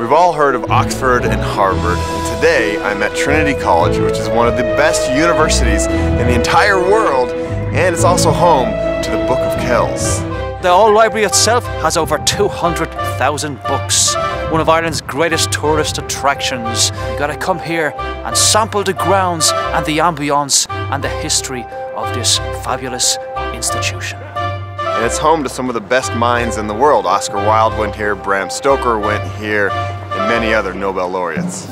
We've all heard of Oxford and Harvard, and today I'm at Trinity College, which is one of the best universities in the entire world, and it's also home to the Book of Kells. The old library itself has over 200,000 books. One of Ireland's greatest tourist attractions. You gotta come here and sample the grounds and the ambience and the history of this fabulous institution. And it's home to some of the best minds in the world. Oscar Wilde went here, Bram Stoker went here, and many other Nobel laureates.